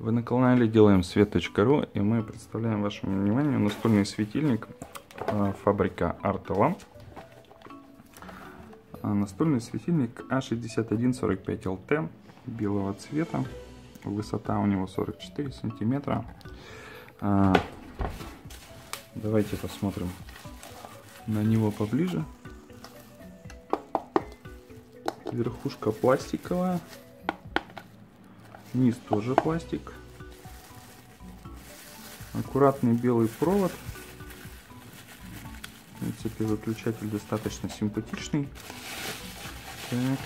Вы на канале Делаем Свет.ру и мы представляем вашему вниманию настольный светильник э, фабрика Artelamp. А, настольный светильник А6145LT белого цвета. Высота у него 44 сантиметра. А, давайте посмотрим на него поближе. Верхушка пластиковая. Низ тоже пластик. Аккуратный белый провод. В принципе, выключатель достаточно симпатичный. Так.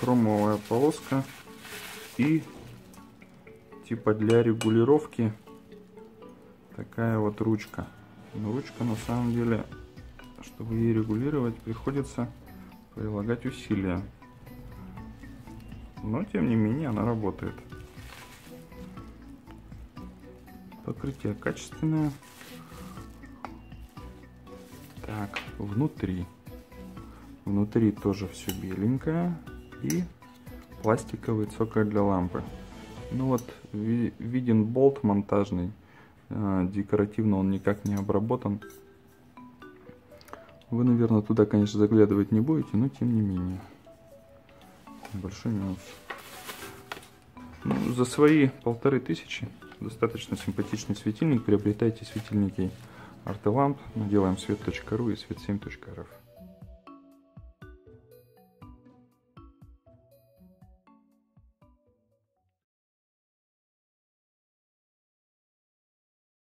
Хромовая полоска. И типа для регулировки такая вот ручка. Но ручка на самом деле чтобы ее регулировать, приходится прилагать усилия. Но, тем не менее, она работает. Покрытие качественное. Так, внутри. Внутри тоже все беленькое. И пластиковый цоколь для лампы. Ну вот, виден болт монтажный. А, декоративно он никак не обработан. Вы, наверное, туда, конечно, заглядывать не будете, но тем не менее. Большой минус. Ну, за свои полторы тысячи достаточно симпатичный светильник. Приобретайте светильники Артеламп. Делаем свет.ру и свет7.рф.